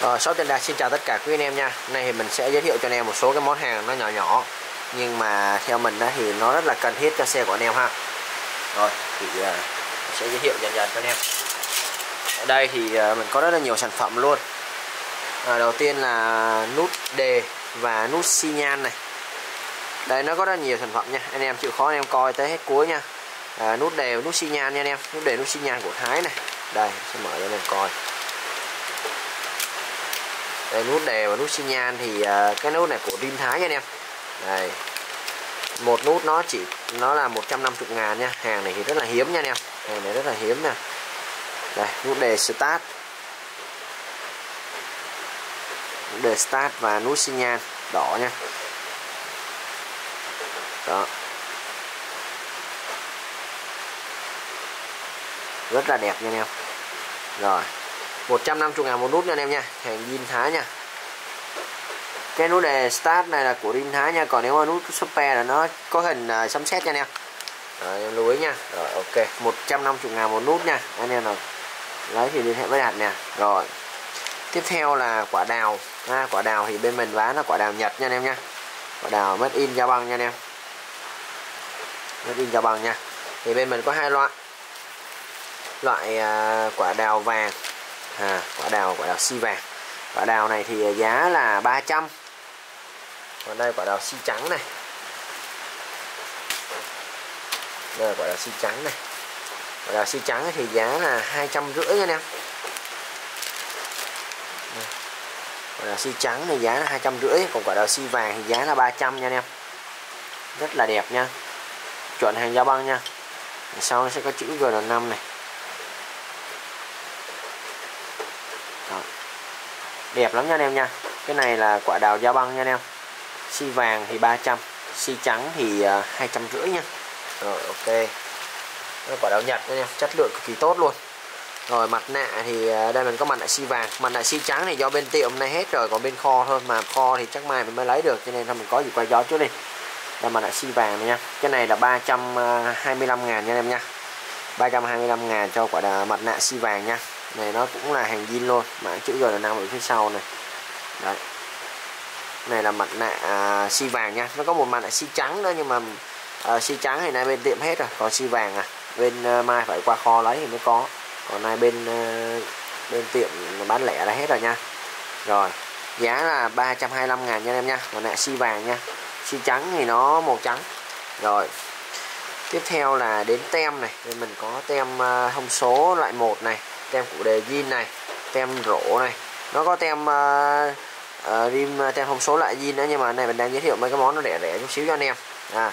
Ờ, Rồi, shop Tên xin chào tất cả quý anh em nha. Hôm nay thì mình sẽ giới thiệu cho anh em một số cái món hàng nó nhỏ nhỏ nhưng mà theo mình đó thì nó rất là cần thiết cho xe của anh em ha. Rồi, thì uh, sẽ giới thiệu dần dần cho anh em. Ở đây thì uh, mình có rất là nhiều sản phẩm luôn. À, đầu tiên là nút đề và nút xi nhan này. Đây nó có rất nhiều sản phẩm nha. Anh em chịu khó anh em coi tới hết cuối nha. À, nút đề và nút xi nhan nha anh em. Nút đề nút xi nhan của Thái này. Đây, sẽ mở cho anh em coi đây nút đề và nút xi nhan thì uh, cái nút này của Rim Thái nha anh em. Đây. Một nút nó chỉ nó là 150 ngàn nha. Hàng này thì rất là hiếm nha anh em. Hàng này rất là hiếm nha. Đây nút đề start. Nút đề start và nút xi nhan đỏ nha. Đó. Rất là đẹp nha anh em. Rồi. 150 ngàn một nút nha anh em nha. Hàng Rin Thái nha. Cái nút đề start này là của Rin Thái nha. Còn nếu mà nút super là nó có hình uh, sấm sét nha anh em. Rồi em lưu ý nha. Rồi ok. 150 ngàn một nút nha. Anh em nào lấy thì liên hệ với đạt nè. Rồi. Tiếp theo là quả đào. À, quả đào thì bên mình bán là quả đào Nhật nha anh em nha. Quả đào made in Gia Băng nha anh em. Made in Gia Băng nha. Thì bên mình có hai loại. Loại à, quả đào vàng à, quả đào quả đào si vàng. Quả đào này thì à, giá là 300 còn đây quả đào si trắng này. Đây là quả đào si trắng này. Quả đào si trắng thì giá là hai trăm rưỡi nha anh em. Ừ. Quả đào si trắng thì giá là hai trăm rưỡi còn quả đào si vàng thì giá là 300 nha anh em. Rất là đẹp nha. Chuẩn hàng giao băng nha. Sau nó sẽ có chữ G5 này. Đẹp lắm nha anh em nha. Cái này là quả đào da băng nha anh em. Si vàng thì 300 si trắng thì à, hai trăm rưỡi nha. Rồi, ok. Đây quả đào nhật nha anh em, chất lượng cực kỳ tốt luôn. Rồi, mặt nạ thì à, đây mình có mặt nạ si vàng. Mặt nạ si trắng thì do bên tiệm nay hết rồi, còn bên kho thôi. Mà kho thì chắc mai mình mới lấy được, cho nên là mình có gì quay gió trước đi. Đây, mặt nạ si vàng này nha. Cái này là 325 à, ngàn nha anh em nha. 325 ngàn cho quả đào mặt nạ si vàng nha này nó cũng là hàng zin luôn mã chữ G là nằm ở phía sau này. Đấy. Này là mặt nạ à, si vàng nha. Nó có một mặt nạ si trắng nữa nhưng mà à, si trắng thì nay bên tiệm hết rồi. Còn si vàng à bên à, mai phải qua kho lấy thì mới có. Còn nay bên à, bên tiệm bán lẻ đã hết rồi nha. Rồi giá là 325 ngàn nha em nha. Mặt nạ si vàng nha. Si trắng thì nó màu trắng. Rồi tiếp theo là đến tem này. Đây mình có tem ờ, thông số loại 1 này tem cụ đề zin này tem rổ này. Nó có tem uh, uh, rim ờ, tem thông số lại zin nữa nhưng mà này mình đang giới thiệu mấy cái món nó rẻ rẻ chút xíu cho anh em. À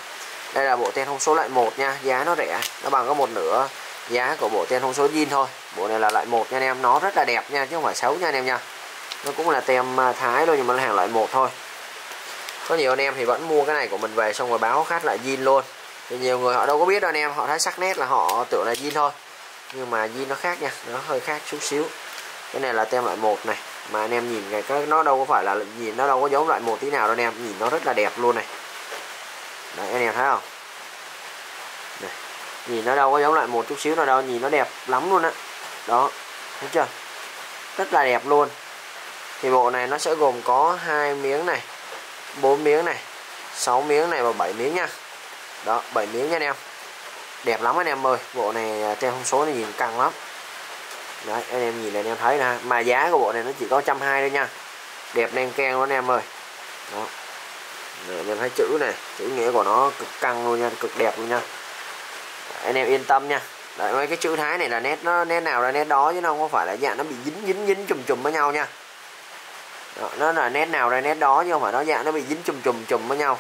đây là bộ tem thông số loại 1 nha giá nó rẻ nó bằng có một nửa giá của bộ tem thông số zin thôi. Bộ này là loại 1 nha anh em nó rất là đẹp nha chứ không phải xấu nha anh em nha. Nó cũng là tem thái thôi nhưng mà nó hàng loại 1 thôi. Có nhiều anh em thì vẫn mua cái này của mình về xong rồi báo khách lại zin luôn. Thì nhiều người họ đâu có biết đâu anh em họ thấy sắc nét là họ tưởng là zin thôi nhưng mà zin nó khác nha, nó hơi khác chút xíu. Cái này là tem loại một này, mà anh em nhìn cái nó đâu có phải là nhìn nó đâu có giống loại một tí nào đâu anh em, nhìn nó rất là đẹp luôn này. Đấy, anh em thấy không? Này. nhìn nó đâu có giống loại một chút xíu nào đâu, nhìn nó đẹp lắm luôn á. Đó. đó thấy chưa? Rất là đẹp luôn. Thì bộ này nó sẽ gồm có hai miếng này, bốn miếng này 6 miếng này và 7 miếng nha. Đó 7 miếng nha anh em đẹp lắm anh em ơi bộ này à, treo thông số này nhìn căng lắm. Đấy anh em nhìn này anh em thấy nè mà giá của bộ này nó chỉ có trăm hai thôi nha. Đẹp đen keng luôn anh em ơi. Đó. Đấy, anh em thấy chữ này chữ nghĩa của nó cực căng luôn nha cực đẹp luôn nha. Anh em yên tâm nha. Đấy, mấy cái chữ thái này là nét nó nét nào là nét đó chứ nó không có phải là dạng nó bị dính dính dính chùm chùm với nhau nha. Đó, nó là nét nào là nét đó chứ không phải nó dạng nó bị dính chùm chùm chùm với nhau.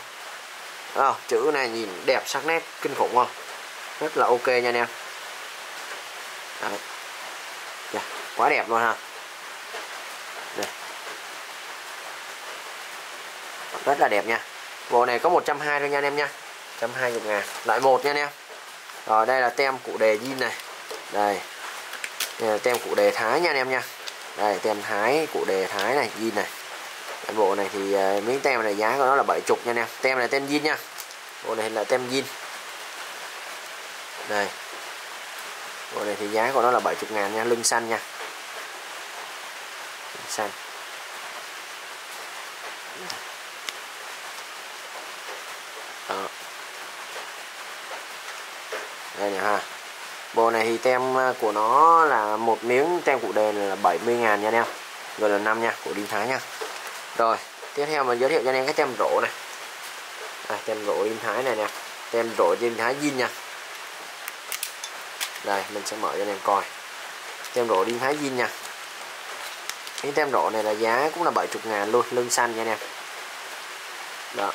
Đó, chữ này nhìn đẹp sắc nét kinh khủng không? Rất là ok nha anh em. Đấy. Yeah, quá đẹp luôn ha. Đây. rất là đẹp nha. Bộ này có 120 thôi nha anh em nha. 120 ngàn. Loại một nha anh em. Rồi đây là tem cụ đề zin này. Đây. Đây là tem cụ đề thái nha anh em nha. Đây tem thái cụ đề thái này zin này. Cái bộ này thì uh, miếng tem này giá của nó là 70 nha anh em. Tem này tem zin nha. Bộ này là tem zin đây. Bộ này thì giá của nó là 70 ngàn nha lưng xanh nha. Lưng xanh. Đó. đây nè ha. Bộ này thì tem à, của nó là một miếng tem cụ đề là 70 ngàn nha anh em. Rồi là 5 nha của Đinh Thái nha. Rồi tiếp theo mình giới thiệu cho anh em cái tem rổ này. À, tem rổ Đinh Thái này nè. Tem rổ Đinh Thái zin nha đây, mình sẽ mở cho anh em coi. Tem rộ điên Thái zin nha. Cái tem rộ này là giá cũng là 70 ngàn luôn, lưng xanh nha anh em. Đó,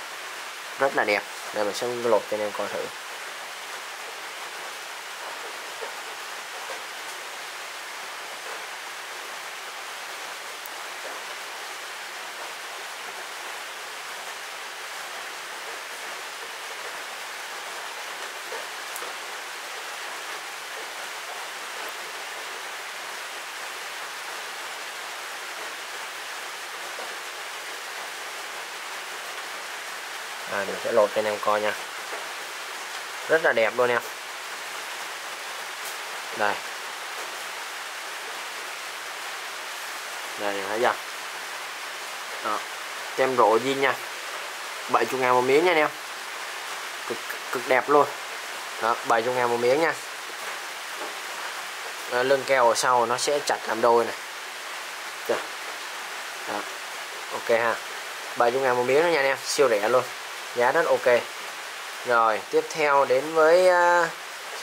rất là đẹp. Đây, mình sẽ lột cho anh em coi thử. À, mình sẽ lột cho anh em coi nha. Rất là đẹp luôn em. Đây. Đây thấy chưa? Đó. Tem rộ zin nha. 70 ngàn một miếng nha anh em. Cực, cực đẹp luôn. Đó 70 ngàn một miếng nha. Đó, lưng keo ở sau nó sẽ chặt làm đôi này. Dạ. Đó. ok ha. 70 ngàn một miếng đó nha anh em. Siêu rẻ luôn giá rất ok. Rồi tiếp theo đến với uh,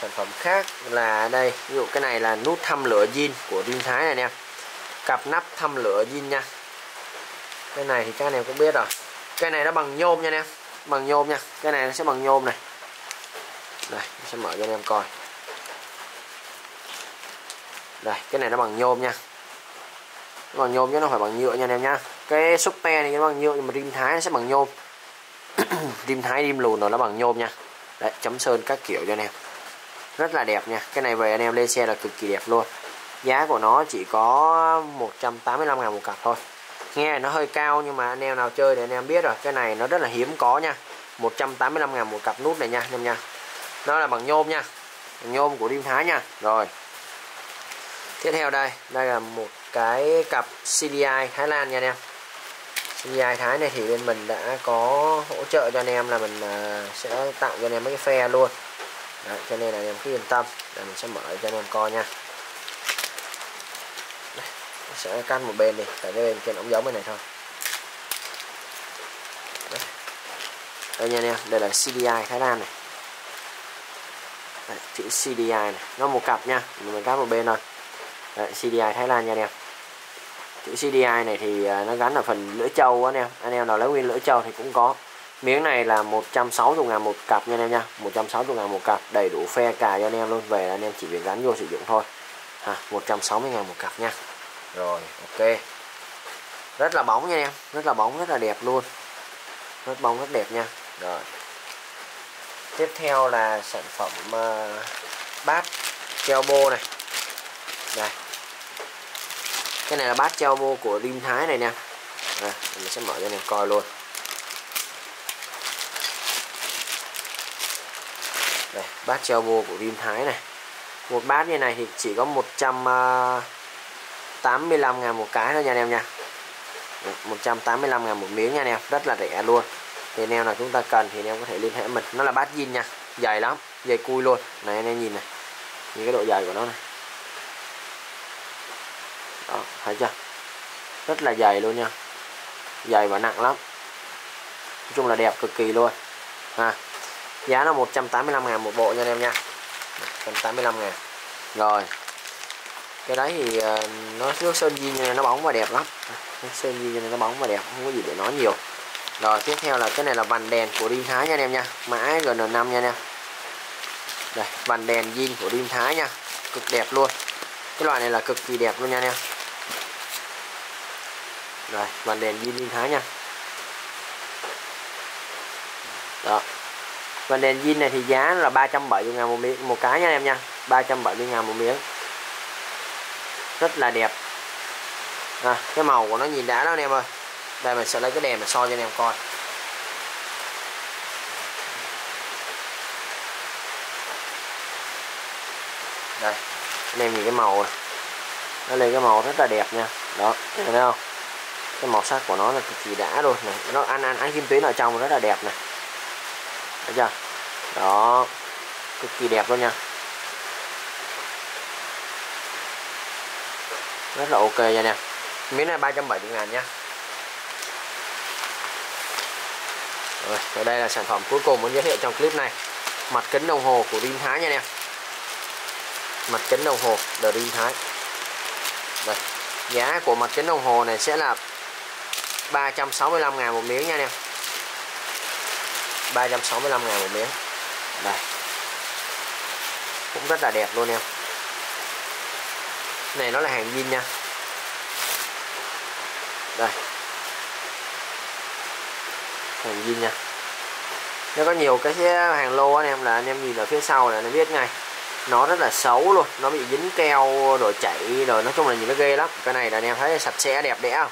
sản phẩm khác là đây. Ví dụ cái này là nút thăm lửa zin của Rim Thái này em cặp nắp thăm lửa zin nha. Cái này thì các anh em cũng biết rồi. Cái này nó bằng nhôm nha anh em. Bằng nhôm nha. Cái này nó sẽ bằng nhôm này. Đây mình sẽ mở cho anh em coi. Đây cái này nó bằng nhôm nha. Nó bằng nhôm chứ nó phải bằng nhựa nha anh em nha cái super này nó bằng nhựa nhưng mà rim thái nó sẽ bằng nhôm. rim thái rim lùn rồi, nó bằng nhôm nha. Đấy, chấm sơn các kiểu cho anh em. Rất là đẹp nha. Cái này về anh em lên xe là cực kỳ đẹp luôn. Giá của nó chỉ có 185 ngàn một cặp thôi. Nghe nó hơi cao nhưng mà anh em nào chơi thì anh em biết rồi. Cái này nó rất là hiếm có nha. 185 ngàn một cặp nút này nha, anh em nha. Nó là bằng nhôm nha. Bằng nhôm của rim thái nha. Rồi. Tiếp theo đây. Đây là một cái cặp CDI Thái Lan nha anh em. CDI Thái này thì bên mình đã có hỗ trợ cho anh em là mình à, sẽ tặng cho anh em mấy cái phe luôn. Đấy, cho nên là anh em cứ yên tâm để mình sẽ mở cho anh em coi nha. Đây, sẽ cắt một bên đi tại cái bên kia nó giống bên này thôi. Đấy. đây nha anh em đây là CDI Thái Lan này. Đấy, chữ CDI này nó một cặp nha mình cắt một bên thôi. Đấy, CDI Thái Lan nha anh em chữ CDI này thì à, nó gắn ở phần lưỡi trâu anh em. Anh em nào lấy nguyên lưỡi trâu thì cũng có. Miếng này là 160 ngàn một cặp nha anh em nha. 160 ngàn một cặp đầy đủ phe cài cho anh em luôn. Về anh em chỉ việc gắn vô sử dụng thôi. Ha 160 ngàn một cặp nha. Rồi ok. Rất là bóng nha anh em. Rất là bóng rất là đẹp luôn. Rất bóng rất đẹp nha. Rồi. Tiếp theo là sản phẩm uh, bát treo bô này. Đây cái này là bát treo bô của Rim Thái này nha. À, mình sẽ mở cho anh em coi luôn. Đây bát treo bô của Rim Thái này. Một bát như này thì chỉ có 185 à, ngàn một cái thôi nha anh em nha. 185 ngàn một miếng nha anh em. Rất là rẻ luôn. Thì anh em nào chúng ta cần thì anh em có thể liên hệ mình. Nó là bát zin nha. Dày lắm dày cui luôn. Này anh em nhìn này. Nhìn cái độ dày của nó này đó, thấy chưa? Rất là dày luôn nha. Dày và nặng lắm. Nói chung là đẹp cực kỳ luôn. Ha. Giá là 185 ngàn một bộ nha anh em nha. 185 ngàn. Rồi. Cái đấy thì ờ, nó nước sơn zin này nó bóng và đẹp lắm. Nước sơn zin này nó bóng và đẹp, không có gì để nói nhiều. Rồi, tiếp theo là cái này là vành đèn của Rim Thái nha anh em nha. Mã GN5 nha anh em. Đây vành đèn zin của Rim Thái nha. Cực đẹp luôn. Cái loại này là cực kỳ đẹp luôn nha anh em rồi màn đèn zin Rim Thái nha. Đó. Màn đèn zin này thì giá là 370 ngàn một miếng một cái nha em nha. 370 ngàn một miếng. Rất là đẹp. À, cái màu của nó nhìn đã đó anh em ơi. Đây mình sẽ lấy cái đèn mà soi cho anh em coi. Đây anh em nhìn cái màu này nó lên cái màu rất là đẹp nha. Đó thấy không? Cái màu sắc của nó là cực kỳ đã luôn này. Nó ăn ăn ăn kim tuyến ở trong rất là đẹp này. Thấy chưa? Đó. Cực kỳ đẹp luôn nha. Rất là ok nha nè. Miếng này 370 ngàn nha. Rồi, và đây là sản phẩm cuối cùng muốn giới thiệu trong clip này. Mặt kính đồng hồ của Rin Thái nha nè. Mặt kính đồng hồ The Rin Thái. Đây. Giá của mặt kính đồng hồ này sẽ là 365 ngàn một miếng nha nè 365 ngàn một miếng. Đây. Cũng rất là đẹp luôn em. Này, nó là hàng zin nha. Đây. Hàng zin nha. Nó có nhiều cái hàng lô anh em, là anh em nhìn ở phía sau là nó biết ngay. Nó rất là xấu luôn, nó bị dính keo, rồi chảy, rồi nói chung là nhìn nó ghê lắm. Cái này là anh em thấy sạch sẽ, đẹp đẽ không?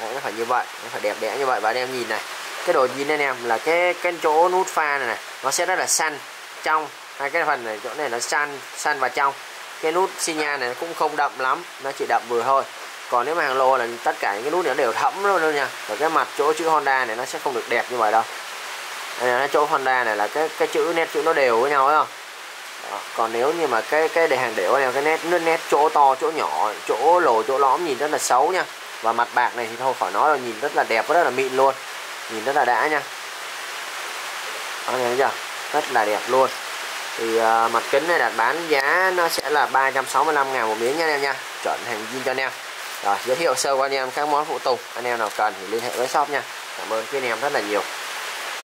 Đấy, nó phải như vậy nó phải đẹp đẽ như vậy. Và anh em nhìn này cái đồ nhìn anh em là cái cái chỗ nút pha này này nó sẽ rất là xanh trong. Hai cái phần này chỗ này nó xanh xanh và trong. Cái nút xi nha này cũng không đậm lắm nó chỉ đậm vừa thôi. Còn nếu mà hàng lô là tất cả những cái nút này nó đều thẫm luôn luôn nha. Và cái mặt chỗ chữ Honda này nó sẽ không được đẹp như vậy đâu. Đây chỗ Honda này là cái cái chữ nét chữ nó đều với nhau thấy không? Đó. còn nếu như mà cái cái đề hàng đều này cái nét nét nét chỗ to chỗ nhỏ chỗ lồi chỗ lõm nhìn rất là xấu nha và mặt bạc này thì thôi khỏi nói rồi nhìn rất là đẹp và rất là mịn luôn. Nhìn rất là đã nha. Đó thấy chưa? Rất là đẹp luôn. Thì uh, mặt kính này đặt bán giá nó sẽ là 365 ngàn một miếng nha anh em nha. Chọn hàng zin cho anh em. Rồi giới thiệu sơ qua anh em các món phụ tùng. Anh em nào cần thì liên hệ với shop nha. Cảm ơn quý anh em rất là nhiều.